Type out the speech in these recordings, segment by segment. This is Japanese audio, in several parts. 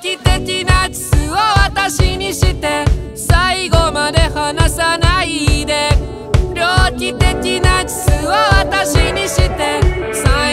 気的なキスを私にして最後まで離さないで。猟奇的なキスを私にして最後ま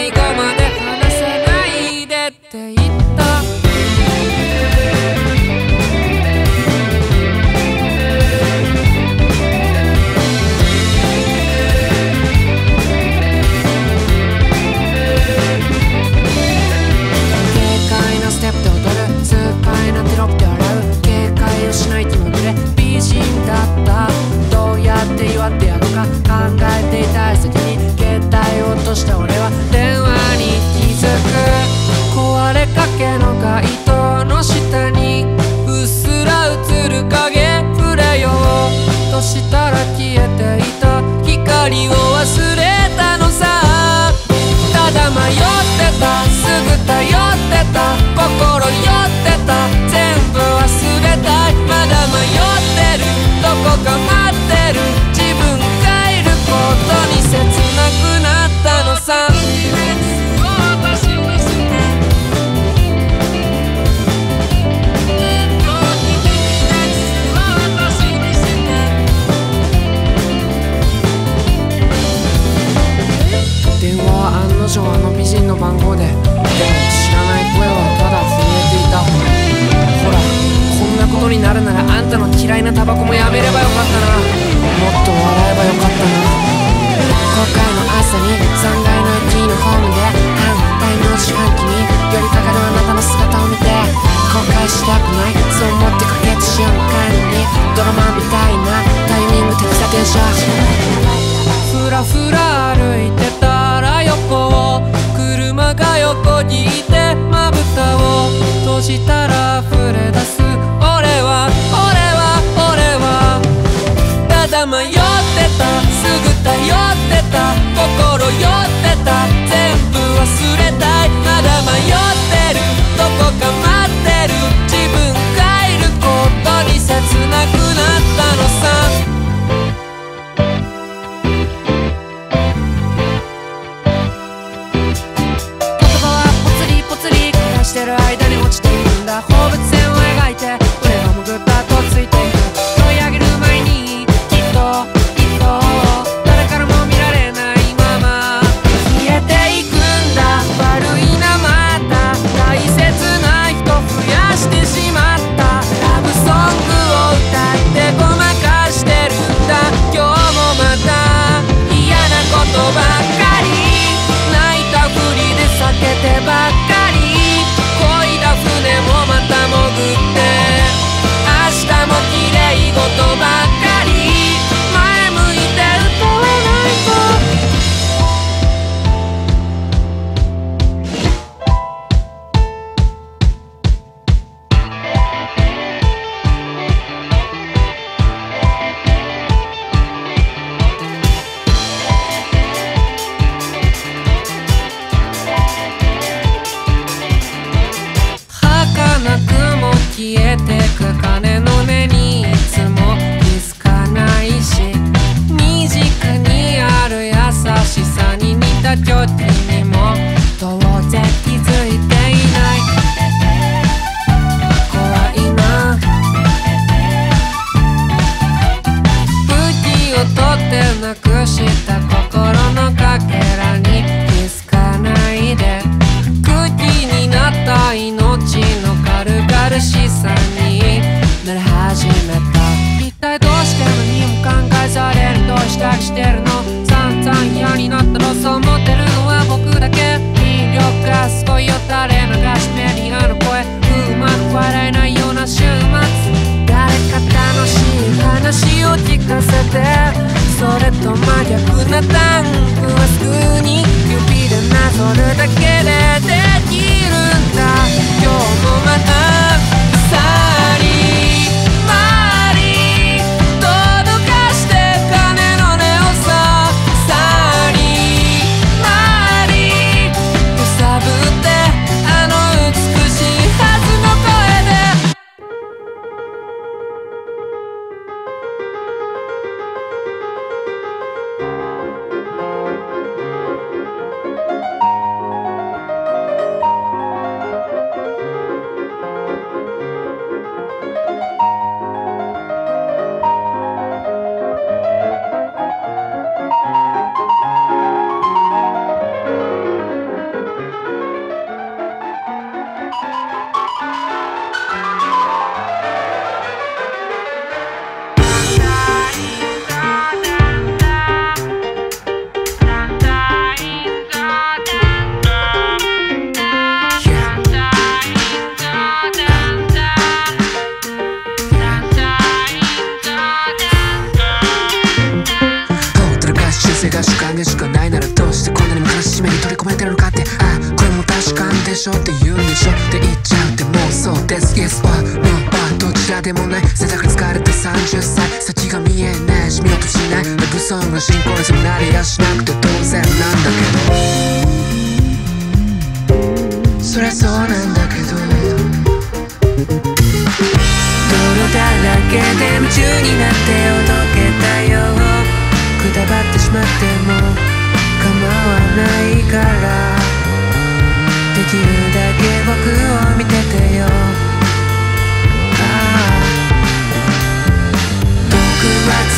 けの街灯の下にうっすら映る影触れようとしたら消えていた光を忘れたのさ。ただ迷ってたすぐ頼ってた心酔ってた全部忘れたい。まだ迷ってるどこか待ってる。番号で。でも知らない声はただ震えていた。ほらこんなことになるならあんたの嫌いなタバコもやめればよかったな。もっと笑えばよかったな。後悔の朝に3階の駅のホームで反対の自販機に寄りかかるあなたの姿を見て後悔したくない。そう思ってかけた瞬間にドラマみたいなタイミング的な電車ふらふら歩いてたら横を車が横切ってまぶたを閉じたら溢れ出す。俺は俺は俺は。ただ迷ってたすぐ頼ってた。心酔ってた。全部忘れたい。まだ迷ってる。どこか待ってる。自分がいることに切なくでもない選択疲れた30歳先が見えないし見ようとしないラブソングの進行に迫なりやしなくて当然なんだけどそりゃそうなんだけど泥だらけで夢中になっておどけたよくたばってしまっても構わないからできるだけ僕を見ててよ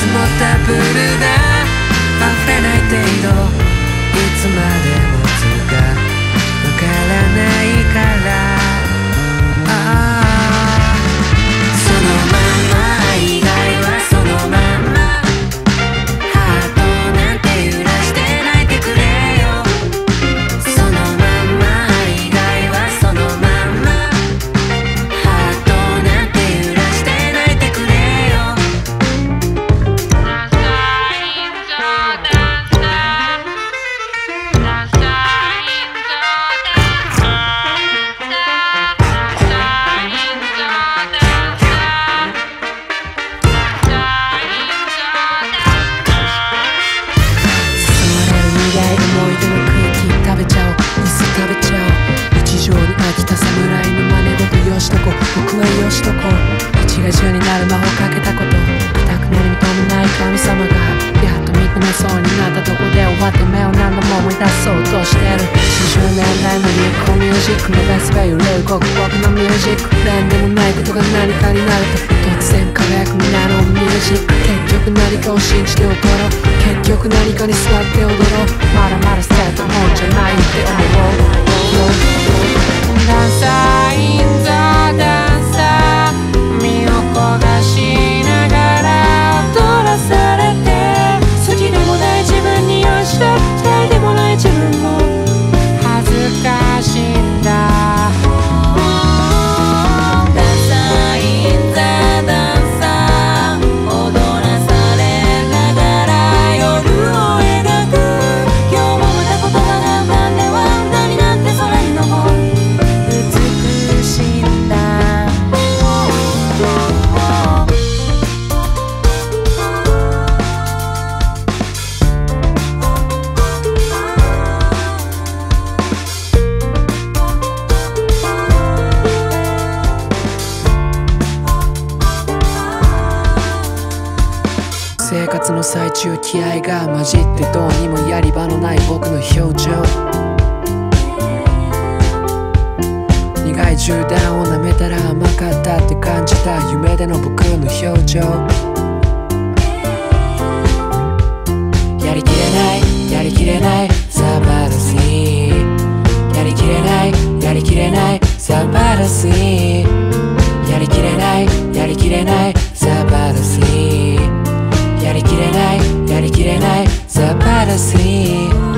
積もったプールが溢れない程度いつまでもつかわからないからああ。そのまま苦い銃弾を舐めたら甘かったって感じた夢での僕の表情。やりきれないやりきれないサバラシやりきれないやりきれないサバラシやりきれないやりきれないサバラシやりきれないやりきれないサバラシや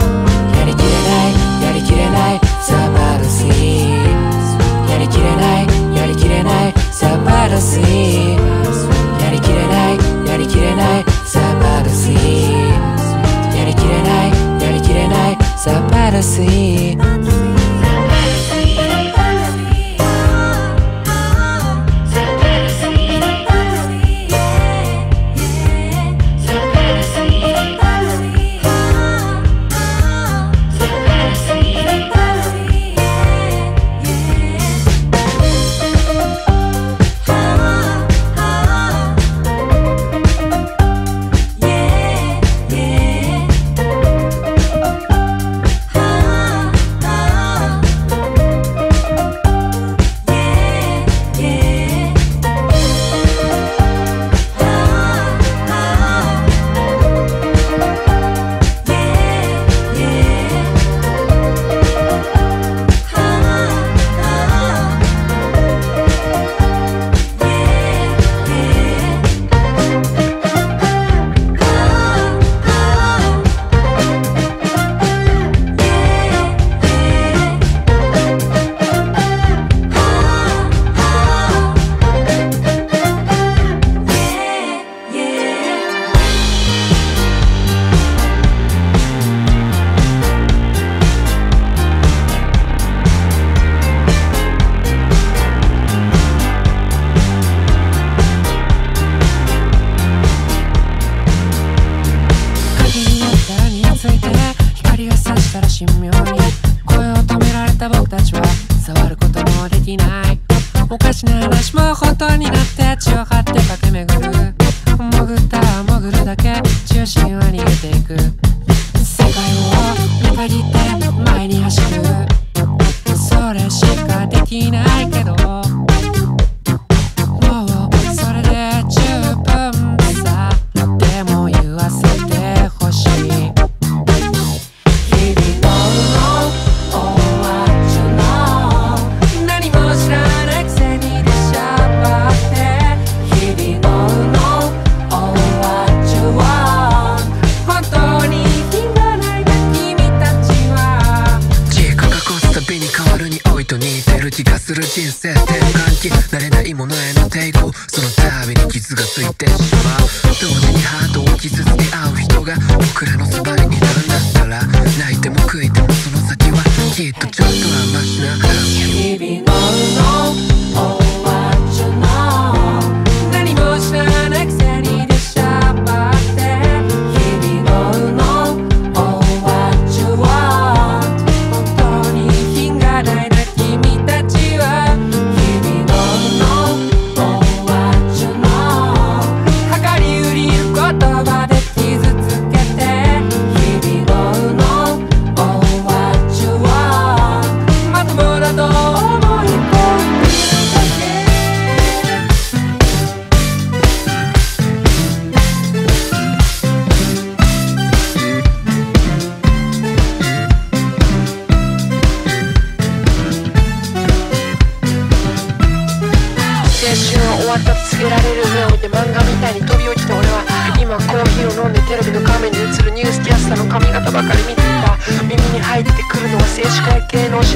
やりきれないやりきれない。サバラシやりきれないやりきれない。サバラシ世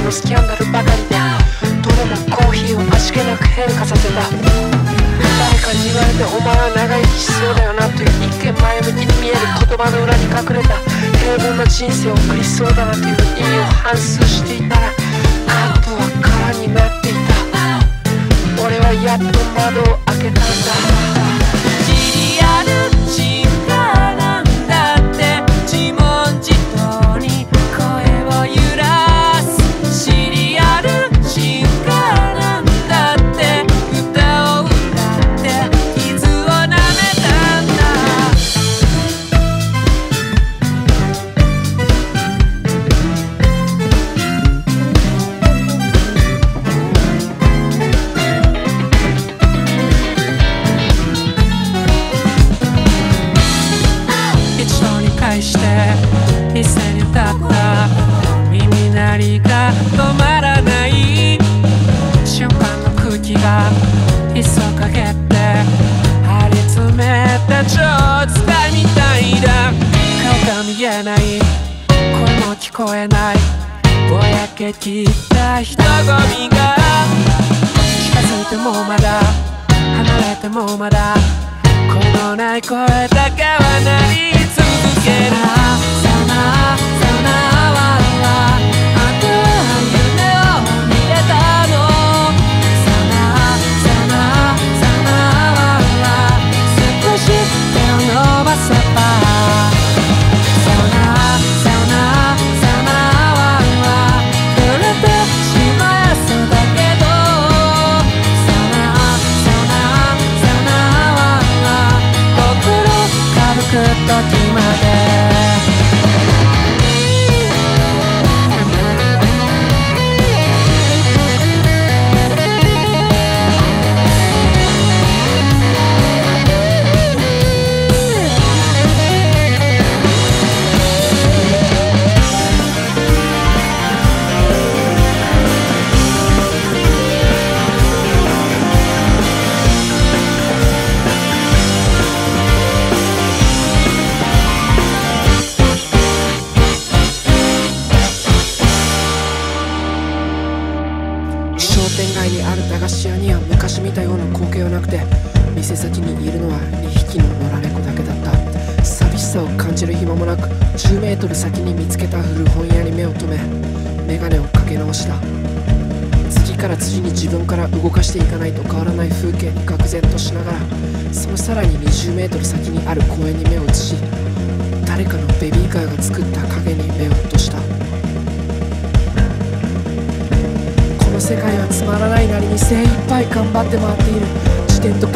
のスキャンダルばかりでどれもコーヒーを味気なく変化させた。誰かに言われてお前は長生きしそうだよなという一見前向きに見える言葉の裏に隠れた。平凡な人生を送りそうだなという意味を反芻していたらカとは空になっていた。俺はやっと窓を開けたんだ。け切った人混みが近づいてもまだ離れてもまだこのない声だけは鳴り続ける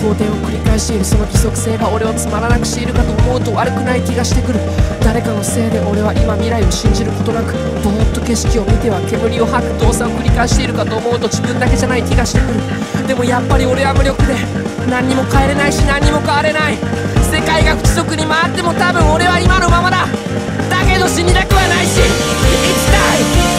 自転と後転を繰り返しているその規則性が俺をつまらなくしているかと思うと悪くない気がしてくる。誰かのせいで俺は今未来を信じることなくぼーっと景色を見ては煙を吐く動作を繰り返しているかと思うと自分だけじゃない気がしてくる。でもやっぱり俺は無力で何にも変えれないし何にも変われない。世界が不規則に回っても多分俺は今のままだ。だけど死にたくはないし生きたい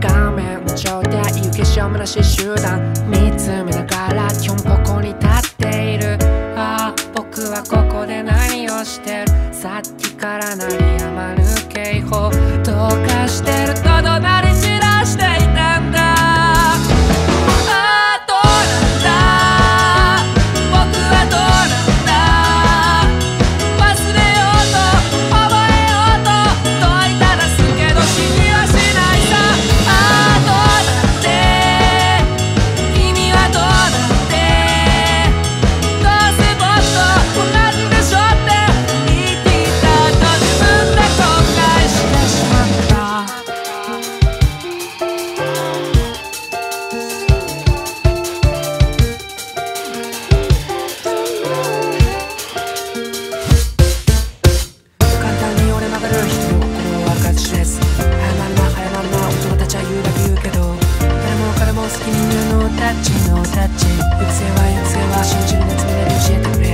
come and show 段那些ちのタッチ行くせはうくせは真珠の爪で教えてくれ。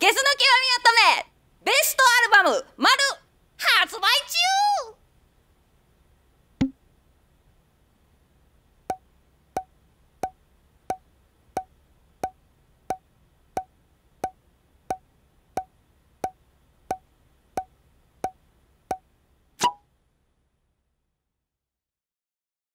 ゲスの極み乙女ベストアルバム「丸発売中